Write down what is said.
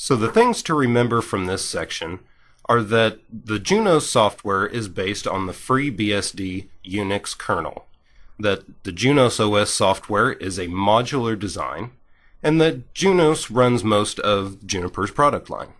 So the things to remember from this section are that the Junos software is based on the FreeBSD Unix kernel, that the Junos OS software is a modular design, and that Junos runs most of Juniper's product line.